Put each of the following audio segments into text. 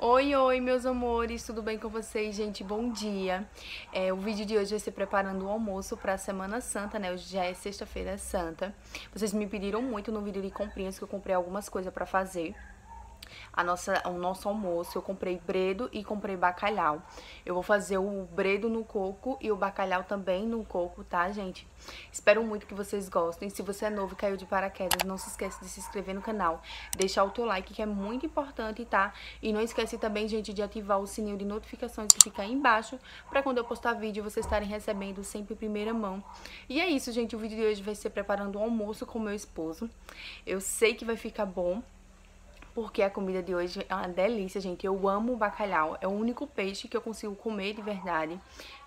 Oi, oi, meus amores, tudo bem com vocês, gente? Bom dia. É, o vídeo de hoje vai ser preparando o almoço para a Semana Santa, né? Hoje já é sexta-feira santa. Vocês me pediram muito no vídeo de comprinhas que eu comprei algumas coisas para fazer a nossa, o nosso almoço. Eu comprei bredo e comprei bacalhau. Eu vou fazer o bredo no coco e o bacalhau também no coco, tá, gente? Espero muito que vocês gostem. Se você é novo e caiu de paraquedas, não se esquece de se inscrever no canal, deixar o teu like, que é muito importante, tá? E não esquece também, gente, de ativar o sininho de notificações que fica aí embaixo, pra quando eu postar vídeo, vocês estarem recebendo sempre em primeira mão. E é isso, gente. O vídeo de hoje vai ser preparando o almoço com meu esposo. Eu sei que vai ficar bom porque a comida de hoje é uma delícia, gente. Eu amo bacalhau, é o único peixe que eu consigo comer de verdade.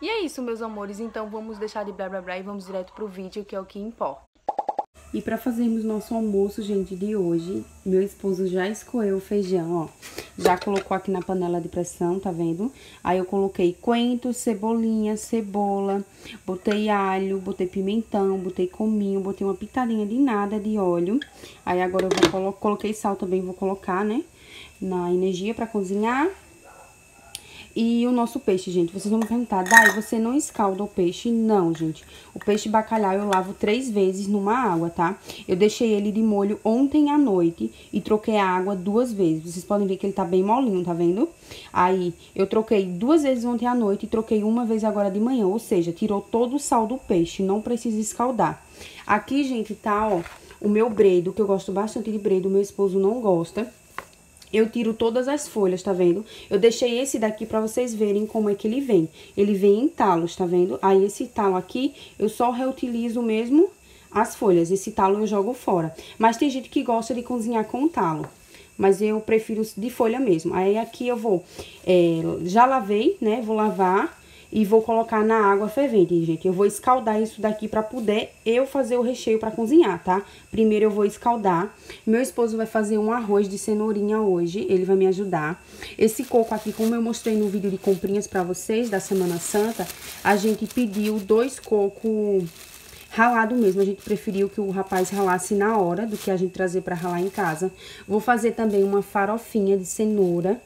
E é isso, meus amores, então vamos deixar de blá blá blá e vamos direto pro vídeo, que é o que importa. E para fazermos nosso almoço, gente, de hoje, meu esposo já escoeu o feijão, ó. Já colocou aqui na panela de pressão, tá vendo? Aí eu coloquei coentro, cebolinha, cebola, botei alho, botei pimentão, botei cominho, botei uma pitadinha de nada de óleo. Aí agora eu vou colo coloquei sal também, vou colocar, né, na energia para cozinhar. E o nosso peixe, gente, vocês vão me perguntar, Dai, você não escalda o peixe? Não, gente. O peixe bacalhau eu lavo três vezes numa água, tá? Eu deixei ele de molho ontem à noite e troquei a água duas vezes. Vocês podem ver que ele tá bem molinho, tá vendo? Aí, eu troquei duas vezes ontem à noite e troquei uma vez agora de manhã. Ou seja, tirou todo o sal do peixe, não precisa escaldar. Aqui, gente, tá, ó, o meu bredo, que eu gosto bastante de bredo, meu esposo não gosta eu tiro todas as folhas, tá vendo? Eu deixei esse daqui pra vocês verem como é que ele vem. Ele vem em talos, tá vendo? Aí, esse talo aqui, eu só reutilizo mesmo as folhas. Esse talo eu jogo fora. Mas tem gente que gosta de cozinhar com talo. Mas eu prefiro de folha mesmo. Aí, aqui eu vou... É, já lavei, né? Vou lavar e vou colocar na água fervente, gente. Eu vou escaldar isso daqui pra poder eu fazer o recheio pra cozinhar, tá? Primeiro eu vou escaldar. Meu esposo vai fazer um arroz de cenourinha hoje, ele vai me ajudar. Esse coco aqui, como eu mostrei no vídeo de comprinhas pra vocês da Semana Santa, a gente pediu dois cocos ralado mesmo. A gente preferiu que o rapaz ralasse na hora do que a gente trazer pra ralar em casa. Vou fazer também uma farofinha de cenoura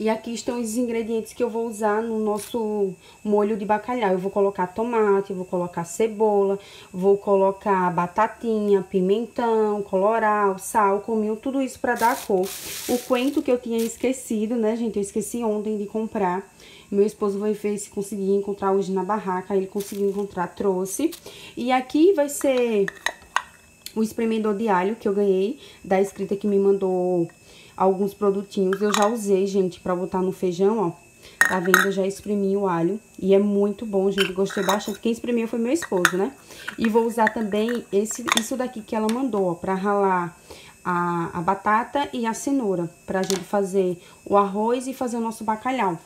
e aqui estão os ingredientes que eu vou usar no nosso molho de bacalhau. Eu vou colocar tomate, vou colocar cebola, vou colocar batatinha, pimentão, coloral, sal, cominho, tudo isso para dar cor. O coentro que eu tinha esquecido, né, gente? Eu esqueci ontem de comprar. Meu esposo vai ver se conseguir encontrar hoje na barraca. Ele conseguiu encontrar, trouxe. E aqui vai ser o espremedor de alho que eu ganhei da escrita que me mandou alguns produtinhos. Eu já usei, gente, pra botar no feijão, ó. Tá vendo? Eu já espremi o alho. E é muito bom, gente. Gostei bastante. Quem espremeu foi meu esposo, né? E vou usar também esse, isso daqui que ela mandou, ó. Pra ralar a, a batata e a cenoura. Pra gente fazer o arroz e fazer o nosso bacalhau.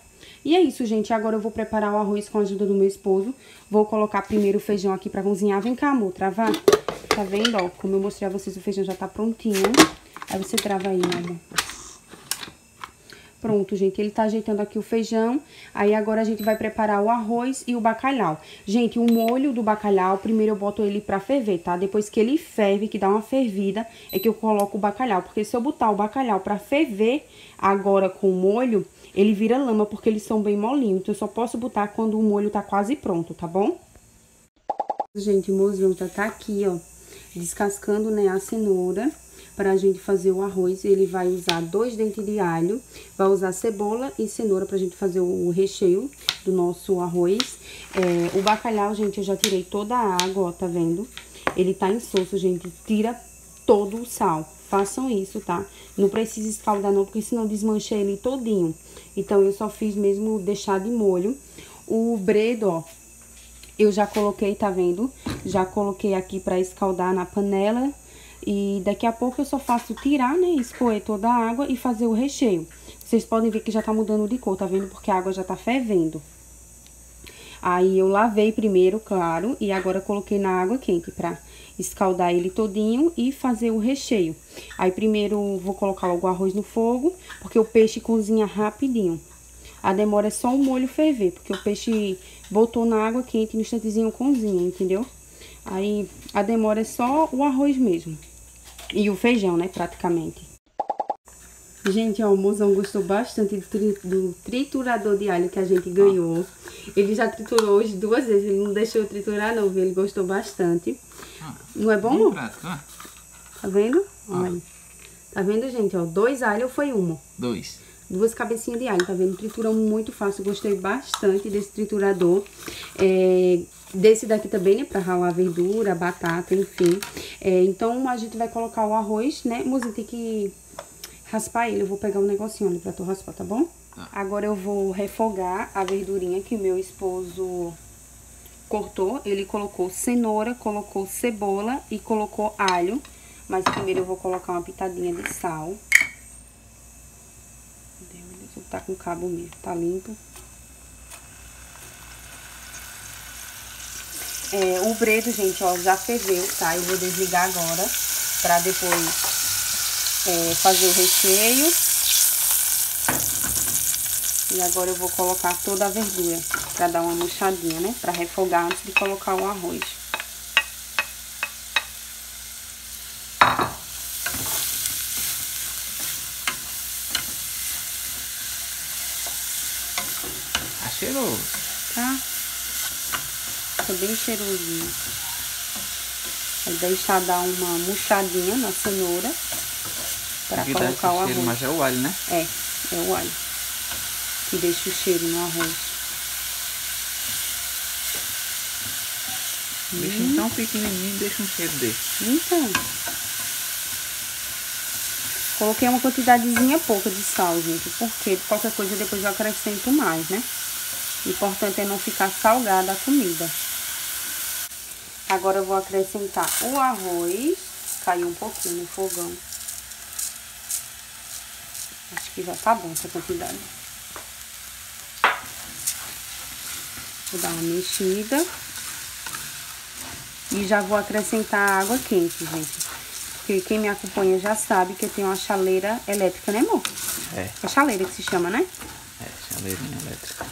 E é isso, gente. Agora eu vou preparar o arroz com a ajuda do meu esposo. Vou colocar primeiro o feijão aqui pra cozinhar. Vem cá, amor, travar. Tá vendo, ó? Como eu mostrei a vocês, o feijão já tá prontinho. Aí você trava aí, amor. Pronto, gente, ele tá ajeitando aqui o feijão. Aí agora a gente vai preparar o arroz e o bacalhau. Gente, o molho do bacalhau, primeiro eu boto ele pra ferver, tá? Depois que ele ferve, que dá uma fervida, é que eu coloco o bacalhau. Porque se eu botar o bacalhau pra ferver agora com o molho, ele vira lama, porque eles são bem molinhos. Então eu só posso botar quando o molho tá quase pronto, tá bom? Gente, o mozão tá aqui, ó, descascando, né, a cenoura para a gente fazer o arroz. Ele vai usar dois dentes de alho, vai usar cebola e cenoura para a gente fazer o recheio do nosso arroz. É, o bacalhau, gente, eu já tirei toda a água, ó, tá vendo? Ele tá insosso, gente, tira todo o sal. Façam isso, tá? Não precisa escaldar não, porque senão desmancha ele todinho. Então, eu só fiz mesmo deixar de molho. O bredo, ó, eu já coloquei, tá vendo? Já coloquei aqui pra escaldar na panela e daqui a pouco eu só faço tirar, né, escoer toda a água e fazer o recheio. Vocês podem ver que já tá mudando de cor, tá vendo? Porque a água já tá fervendo. Aí eu lavei primeiro, claro, e agora coloquei na água quente pra escaldar ele todinho e fazer o recheio. Aí primeiro vou colocar logo o arroz no fogo, porque o peixe cozinha rapidinho. A demora é só o molho ferver, porque o peixe botou na água quente no instantezinho cozinha, entendeu? Aí a demora é só o arroz mesmo. E o feijão, né, praticamente. Gente, ó, o mozão gostou bastante do, tri do, triturador de alho que a gente ganhou. Ele já triturou hoje duas vezes, ele não deixou eu triturar não? Ele gostou bastante. Não é bom, amor? Tá vendo? Ah. Olha. Tá vendo, gente? Ó, dois alhos foi uma? Dois. Duas cabecinhas de alho, tá vendo? Tritura muito fácil, gostei bastante desse triturador. É, desse daqui também, né, pra ralar verdura, batata, enfim. É, então, a gente vai colocar o arroz, né? Mozinho, tem que raspar ele. Eu vou pegar um negocinho ali pra tu raspar, tá bom? Tá. Agora eu vou refogar a verdurinha que meu esposo cortou. Ele colocou cenoura, colocou cebola e colocou alho. Mas primeiro eu vou colocar uma pitadinha de sal. Deus, tá com cabo mesmo, tá limpo. É, o bredo, gente, ó, já ferveu, tá? Eu vou desligar agora pra depois é, fazer o recheio. E agora eu vou colocar toda a verdura para dar uma murchadinha, né? Para refogar antes de colocar o arroz. Tá cheiroso. Tá? Bem cheirosinho. Aí deixar dar uma murchadinha na cenoura para colocar o arroz. Cheiro, mas é o alho, né? É, é o alho. Que deixa o cheiro no arroz. Deixa hum. tão pequenininho deixa um cheiro desse. Então. Coloquei uma quantidadezinha pouca de sal, gente. Porque qualquer coisa depois eu acrescento mais, né? O importante é não ficar salgada a comida. Agora eu vou acrescentar o arroz. Caiu um pouquinho no fogão. Acho que já tá bom essa quantidade. Vou dar uma mexida. E já vou acrescentar água quente, gente. Porque quem me acompanha já sabe que eu tenho uma chaleira elétrica, né, amor? É. É chaleira que se chama, né? É, chaleirinha elétrica.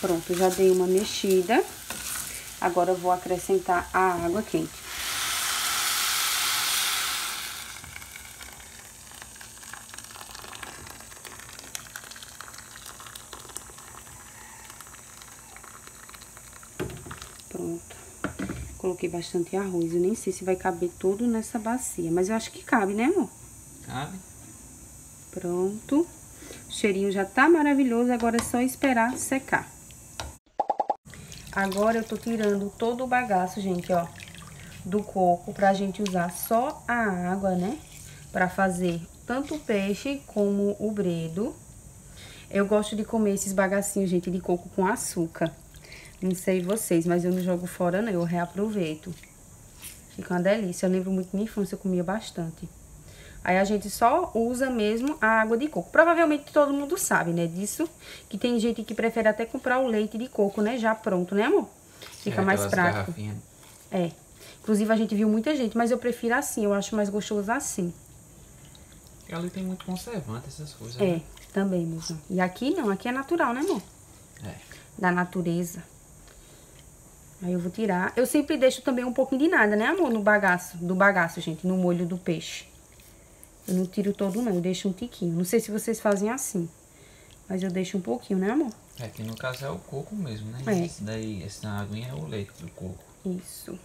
Pronto, já dei uma mexida. Agora eu vou acrescentar a água quente. coloquei bastante arroz. Eu nem sei se vai caber todo nessa bacia, mas eu acho que cabe, né, amor? Cabe. Pronto. O cheirinho já tá maravilhoso, agora é só esperar secar. Agora eu tô tirando todo o bagaço, gente, ó, do coco pra gente usar só a água, né? Pra fazer tanto o peixe como o bredo. Eu gosto de comer esses bagacinhos, gente, de coco com açúcar. Não sei vocês, mas eu não jogo fora não, eu reaproveito. Fica uma delícia. Eu lembro muito da minha infância, eu comia bastante. Aí a gente só usa mesmo a água de coco. Provavelmente todo mundo sabe, né, disso. Que tem gente que prefere até comprar o leite de coco, né, já pronto, né, amor? Fica é, mais prático. É. Inclusive a gente viu muita gente, mas eu prefiro assim, eu acho mais gostoso assim. E ali tem muito conservante, essas coisas. É, né? também, moça. E aqui não, aqui é natural, né, amor? É. Da natureza. Aí eu vou tirar. Eu sempre deixo também um pouquinho de nada, né, amor? No bagaço, do bagaço, gente, no molho do peixe. Eu não tiro todo não, eu deixo um tiquinho. Não sei se vocês fazem assim. Mas eu deixo um pouquinho, né, amor? É, que no caso é o coco mesmo, né? É. Esse daí, essa aguinha é o leite do coco. Isso.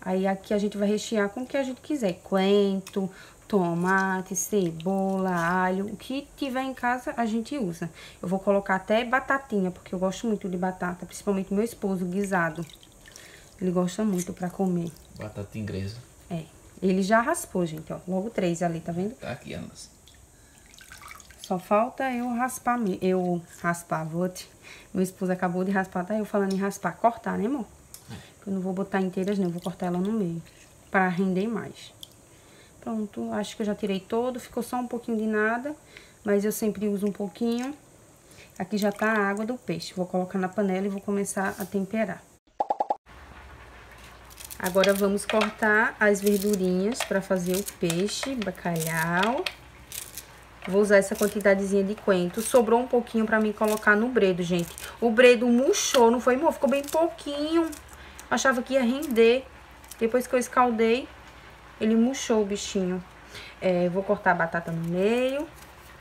Aí aqui a gente vai rechear com o que a gente quiser. Coentro, tomate, cebola, alho, o que tiver em casa a gente usa. Eu vou colocar até batatinha, porque eu gosto muito de batata, principalmente meu esposo, guisado. Ele gosta muito pra comer. Batata inglesa. É. Ele já raspou, gente, ó. Logo três ali, tá vendo? Tá aqui, Anas. Só falta eu raspar, eu raspar, vou te... Meu esposo acabou de raspar, tá eu falando em raspar, cortar, né, amor? É. Eu não vou botar inteiras, não, eu vou cortar ela no meio, pra render mais. Pronto, acho que eu já tirei todo, ficou só um pouquinho de nada, mas eu sempre uso um pouquinho. Aqui já tá a água do peixe, vou colocar na panela e vou começar a temperar. Agora vamos cortar as verdurinhas para fazer o peixe, bacalhau. Vou usar essa quantidadezinha de coentro. Sobrou um pouquinho para mim colocar no bredo, gente. O bredo murchou, não foi, amor? Ficou bem pouquinho. Achava que ia render. Depois que eu escaldei, ele murchou o bichinho. É, vou cortar a batata no meio.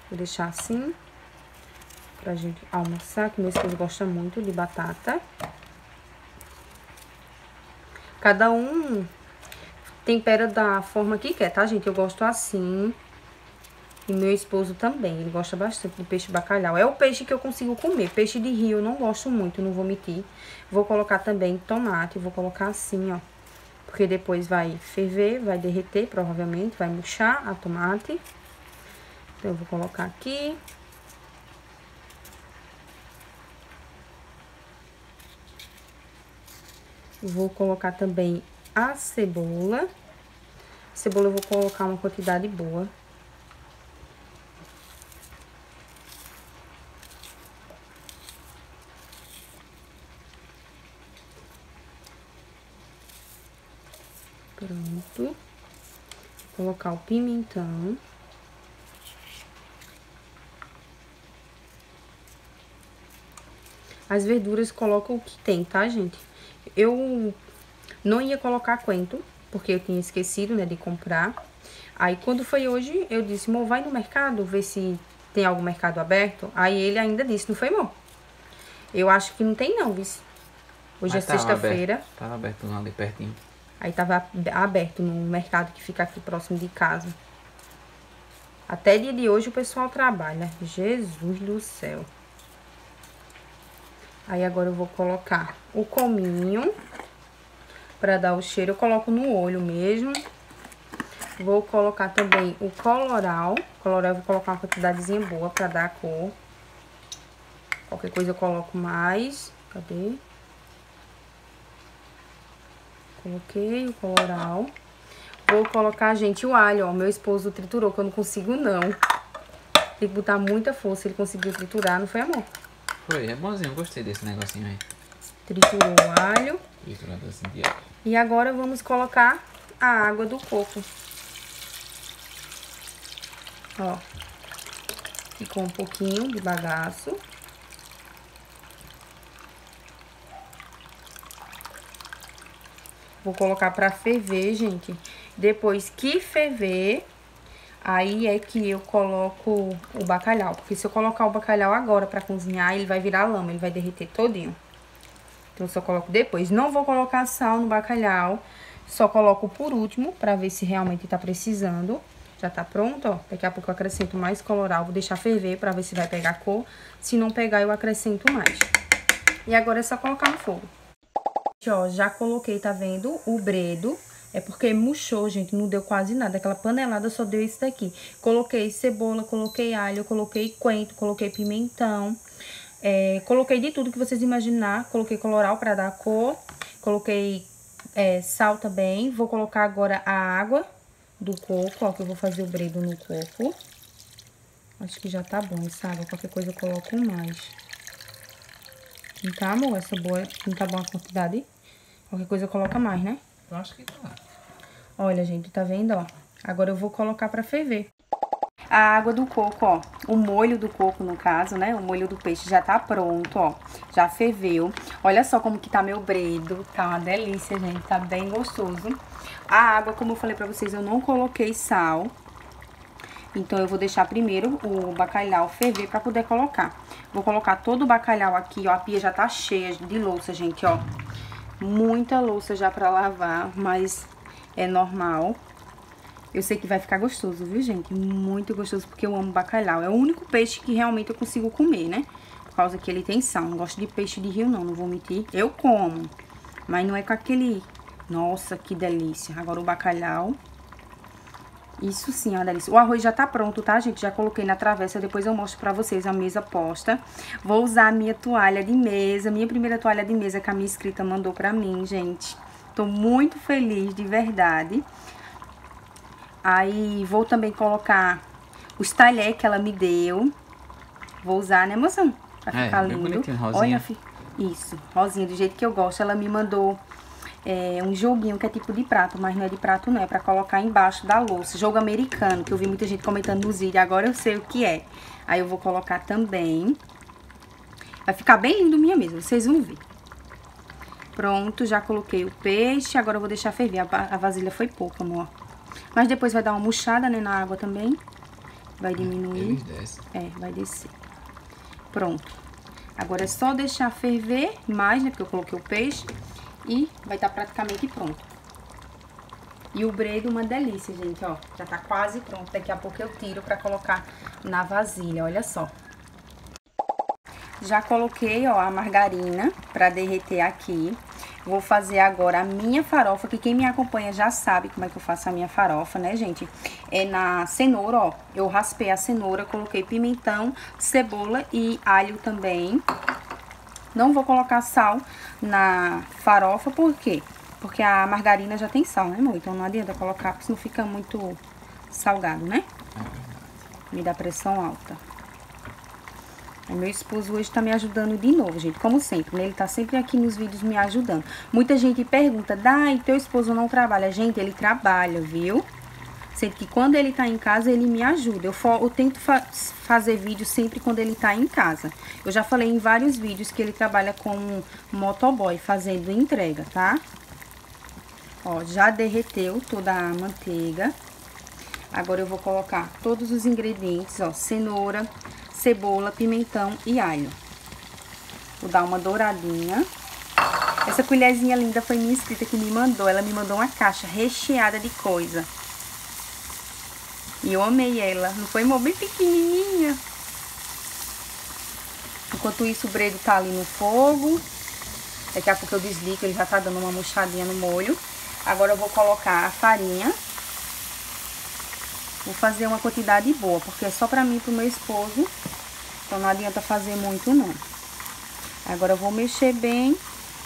Vou deixar assim. Pra gente almoçar, que meu esposo gosta muito de batata. Cada um tempera da forma que quer, tá, gente? Eu gosto assim. E meu esposo também, ele gosta bastante de peixe bacalhau. É o peixe que eu consigo comer. Peixe de rio eu não gosto muito, não vou mentir. Vou colocar também tomate, vou colocar assim, ó. Porque depois vai ferver, vai derreter, provavelmente, vai murchar a tomate. Então, eu vou colocar aqui. Vou colocar também a cebola. Cebola eu vou colocar uma quantidade boa. Pronto. Vou colocar o pimentão. As verduras coloca o que tem, tá, gente? Eu não ia colocar coentro, porque eu tinha esquecido, né, de comprar. Aí, quando foi hoje, eu disse, amor, vai no mercado ver se tem algum mercado aberto. Aí, ele ainda disse, não foi, amor? Eu acho que não tem não, vice. Hoje Mas é sexta-feira. Tava aberto lá ali pertinho. Aí tava aberto no mercado que fica aqui próximo de casa. Até dia de hoje o pessoal trabalha. Jesus do céu. Aí agora eu vou colocar o cominho. Pra dar o cheiro, eu coloco no olho mesmo. Vou colocar também o coloral. Coloral eu vou colocar uma quantidadezinha boa pra dar a cor. Qualquer coisa eu coloco mais. Cadê? Coloquei o coloral. Vou colocar, gente, o alho, ó. Meu esposo triturou, que eu não consigo, não. Tem que botar muita força. Ele conseguiu triturar, não foi, amor? Foi, é bonzinho. Gostei desse negocinho aí. Triturou o alho. Triturado assim de alho. E agora vamos colocar a água do coco. Ó. Ficou um pouquinho de bagaço. Vou colocar pra ferver, gente. Depois que ferver, aí é que eu coloco o bacalhau. Porque se eu colocar o bacalhau agora pra cozinhar, ele vai virar lama, ele vai derreter todinho. Então, eu só coloco depois. Não vou colocar sal no bacalhau, só coloco por último, pra ver se realmente tá precisando. Já tá pronto, ó. Daqui a pouco eu acrescento mais coloral, vou deixar ferver pra ver se vai pegar cor. Se não pegar, eu acrescento mais. E agora é só colocar no fogo ó, já coloquei, tá vendo? O bredo. É porque murchou, gente, não deu quase nada. Aquela panelada só deu isso daqui. Coloquei cebola, coloquei alho, coloquei coentro, coloquei pimentão. É, coloquei de tudo que vocês imaginar. Coloquei coloral pra dar cor. Coloquei é, sal também. Vou colocar agora a água do coco, ó, que eu vou fazer o bredo no coco. Acho que já tá bom essa água. Qualquer coisa eu coloco mais. Não tá, amor? Essa boa, não tá bom a quantidade? Qualquer coisa coloca mais, né? Eu acho que tá. Olha, gente, tá vendo, ó? Agora eu vou colocar pra ferver. A água do coco, ó, o molho do coco, no caso, né? O molho do peixe já tá pronto, ó. Já ferveu. Olha só como que tá meu bredo. Tá uma delícia, gente. Tá bem gostoso. A água, como eu falei pra vocês, eu não coloquei sal. Então, eu vou deixar primeiro o bacalhau ferver pra poder colocar. Vou colocar todo o bacalhau aqui, ó. A pia já tá cheia de louça, gente, ó muita louça já pra lavar, mas é normal. Eu sei que vai ficar gostoso, viu, gente? Muito gostoso, porque eu amo bacalhau. É o único peixe que realmente eu consigo comer, né? Por causa que ele tem sal. Não gosto de peixe de rio, não, não vou mentir. Eu como, mas não é com aquele... Nossa, que delícia. Agora o bacalhau... Isso sim é uma delícia. O arroz já tá pronto, tá, gente? Já coloquei na travessa, depois eu mostro pra vocês a mesa posta. Vou usar a minha toalha de mesa, minha primeira toalha de mesa que a minha inscrita mandou pra mim, gente. Tô muito feliz, de verdade. Aí, vou também colocar os talheres que ela me deu. Vou usar, né, moção? Pra é, ficar lindo. Olha, isso, rosinha, do jeito que eu gosto. Ela me mandou é, um joguinho que é tipo de prato, mas não é de prato não, é pra colocar embaixo da louça. Jogo americano, que eu vi muita gente comentando nos vídeos, agora eu sei o que é. Aí eu vou colocar também. Vai ficar bem lindo minha mesa, vocês vão ver. Pronto, já coloquei o peixe, agora eu vou deixar ferver. A, vasilha foi pouca, amor. Mas depois vai dar uma murchada, né, na água também. Vai diminuir. Eles descem. É, vai descer. Pronto. Agora é só deixar ferver mais, né, porque eu coloquei o peixe. E vai estar tá praticamente pronto. E o bredo, uma delícia, gente, ó. Já tá quase pronto. Daqui a pouco eu tiro pra colocar na vasilha, olha só. Já coloquei, ó, a margarina pra derreter aqui. Vou fazer agora a minha farofa, que quem me acompanha já sabe como é que eu faço a minha farofa, né, gente? É na cenoura, ó. Eu raspei a cenoura, coloquei pimentão, cebola e alho também. Não vou colocar sal na farofa, por quê? Porque a margarina já tem sal, né, amor? Então não adianta colocar, porque senão fica muito salgado, né? Me dá pressão alta. Meu esposo hoje tá me ajudando de novo, gente, como sempre, né? Ele tá sempre aqui nos vídeos me ajudando. Muita gente pergunta, Dai, teu esposo não trabalha? Gente, ele trabalha, viu? Sendo que quando ele tá em casa, ele me ajuda. Eu, for, eu tento fa fazer vídeo sempre quando ele tá em casa. Eu já falei em vários vídeos que ele trabalha como motoboy, fazendo entrega, tá? Ó, já derreteu toda a manteiga. Agora eu vou colocar todos os ingredientes, ó, cenoura, cebola, pimentão e alho. Vou dar uma douradinha. Essa colherzinha linda foi minha inscrita que me mandou. Ela me mandou uma caixa recheada de coisa. E eu amei ela. Não foi, amor? Bem pequenininha. Enquanto isso, o bredo tá ali no fogo. Daqui a pouco eu desligo, ele já tá dando uma murchadinha no molho. Agora eu vou colocar a farinha. Vou fazer uma quantidade boa, porque é só pra mim e pro meu esposo. Então não adianta fazer muito não. Agora eu vou mexer bem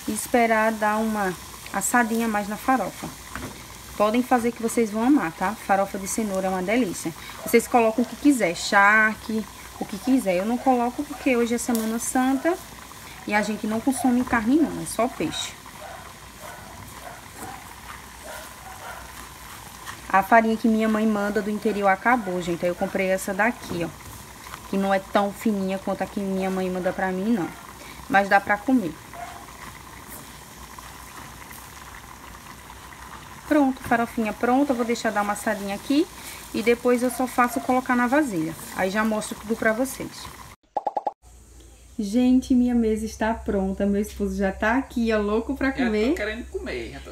e esperar dar uma assadinha mais na farofa. Podem fazer que vocês vão amar, tá? Farofa de cenoura é uma delícia. Vocês colocam o que quiser, charque, o que quiser. Eu não coloco porque hoje é Semana Santa e a gente não consome carne não, é só peixe. A farinha que minha mãe manda do interior acabou, gente. Aí eu comprei essa daqui, ó que não é tão fininha quanto a que minha mãe manda pra mim, não. Mas dá pra comer. Pronto, farofinha pronta, vou deixar dar uma assadinha aqui e depois eu só faço colocar na vasilha. Aí já mostro tudo pra vocês. Gente, minha mesa está pronta, meu esposo já tá aqui, ó, louco pra comer. Eu tô querendo comer, já tô...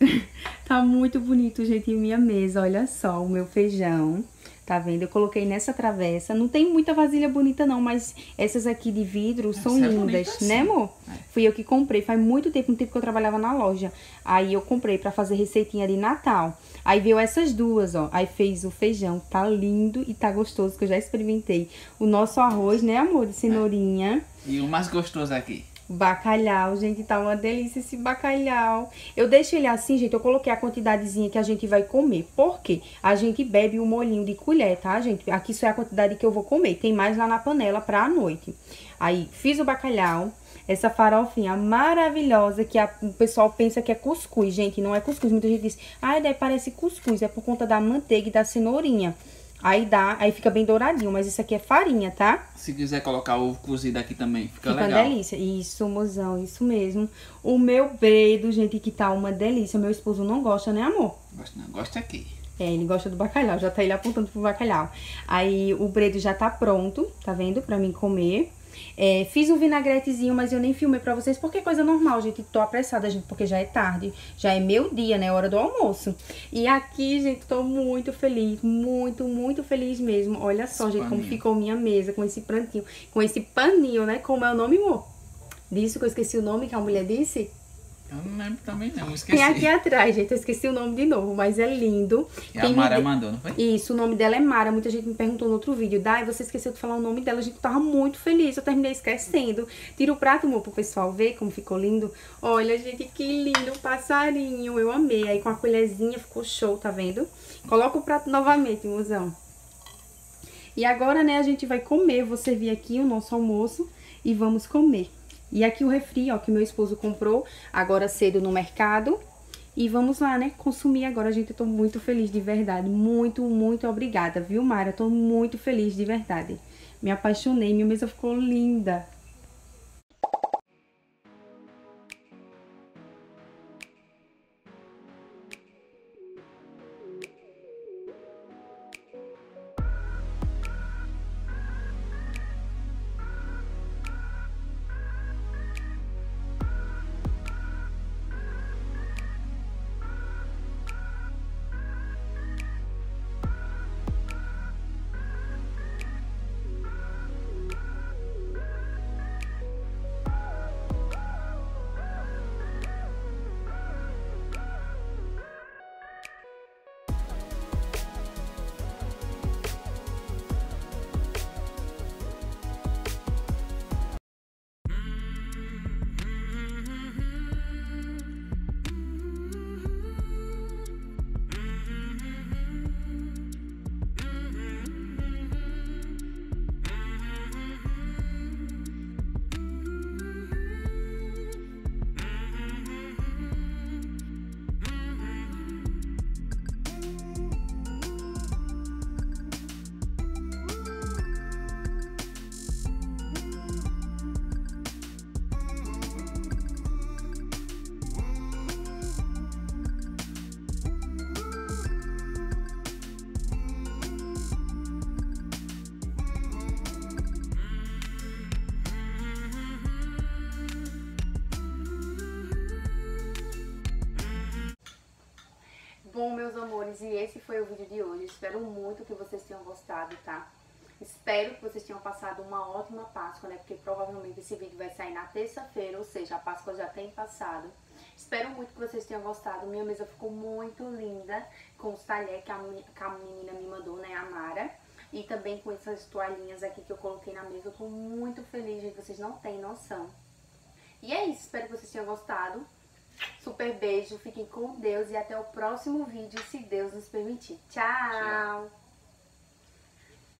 tá muito bonito, gente, minha mesa, olha só, o meu feijão Tá vendo? Eu coloquei nessa travessa. Não tem muita vasilha bonita não, mas essas aqui de vidro são Essa é lindas, é né amor? É. Fui eu que comprei. Faz muito tempo, no tempo que eu trabalhava na loja. Aí eu comprei pra fazer receitinha de Natal. Aí veio essas duas, ó. Aí fez o feijão. Tá lindo e tá gostoso, que eu já experimentei. O nosso arroz, né amor? De cenourinha. É. E o mais gostoso aqui? Bacalhau, gente, tá uma delícia esse bacalhau. Eu deixo ele assim, gente, eu coloquei a quantidadezinha que a gente vai comer. Por quê? A gente bebe um molhinho de colher, tá, gente? Aqui só é a quantidade que eu vou comer. Tem mais lá na panela pra noite. Aí, fiz o bacalhau, essa farofinha maravilhosa que a, o pessoal pensa que é cuscuz. Gente, não é cuscuz. Muita gente diz, ai, daí parece cuscuz. É por conta da manteiga e da cenourinha. Aí dá, aí fica bem douradinho, mas isso aqui é farinha, tá? Se quiser colocar ovo cozido aqui também, fica, fica legal. Fica delícia. Isso, mozão, isso mesmo. O meu bredo, gente, que tá uma delícia. Meu esposo não gosta, né, amor? Gosta não, gosta aqui. É, ele gosta do bacalhau, já tá ele apontando pro bacalhau. Aí o bredo já tá pronto, tá vendo? Pra mim comer. É, fiz um vinagretezinho, mas eu nem filmei pra vocês, porque é coisa normal, gente. Tô apressada, gente, porque já é tarde. Já é meu dia, né? Hora do almoço. E aqui, gente, tô muito feliz. Muito, muito feliz mesmo. Olha só, esse gente, paninho. como ficou minha mesa com esse prantinho. Com esse paninho, né? Como é o nome, amor? Disso que eu esqueci o nome que a mulher disse? Eu não lembro também não, esqueci. Tem aqui atrás, gente, eu esqueci o nome de novo, mas é lindo. E a Mara me... mandou, não foi? Isso, o nome dela é Mara, muita gente me perguntou no outro vídeo. Dai, você esqueceu de falar o nome dela, a gente tava muito feliz, eu terminei esquecendo. Tira o prato, amor, pro pessoal ver como ficou lindo. Olha, gente, que lindo, um passarinho, eu amei. Aí com a colherzinha ficou show, tá vendo? Coloca o prato novamente, mozão. E agora, né, a gente vai comer, vou servir aqui o nosso almoço e vamos comer. E aqui o refri, ó, que meu esposo comprou agora cedo no mercado. E vamos lá, né, consumir agora, gente, eu tô muito feliz de verdade, muito, muito obrigada, viu, Mara? Eu tô muito feliz de verdade. Me apaixonei, minha mesa ficou linda. Meus amores, e esse foi o vídeo de hoje. Espero muito que vocês tenham gostado, tá? Espero que vocês tenham passado uma ótima Páscoa, né? Porque provavelmente esse vídeo vai sair na terça-feira, ou seja, a Páscoa já tem passado. Espero muito que vocês tenham gostado. Minha mesa ficou muito linda, com os talheres que a, que a menina me mandou, né? A Mara. E também com essas toalhinhas aqui que eu coloquei na mesa. Eu tô muito feliz, gente. Vocês não têm noção. E é isso. Espero que vocês tenham gostado. Super beijo. Fiquem com Deus. E até o próximo vídeo, se Deus nos permitir. Tchau. Tchau.